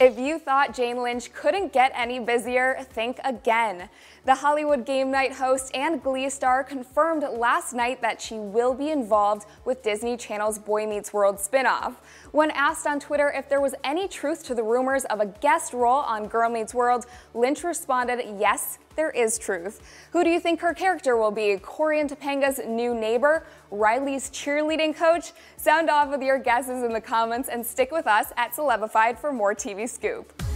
If you thought Jane Lynch couldn't get any busier, think again. The Hollywood Game Night host and Glee star confirmed last night that she will be involved with Disney Channel's Boy Meets World spinoff. When asked on Twitter if there was any truth to the rumors of a guest role on Girl Meets World, Lynch responded, yes, there is truth. Who do you think her character will be? Cory and Topanga's new neighbor? Riley's cheerleading coach? Sound off with your guesses in the comments and stick with us at Celebified for more TV Scoop.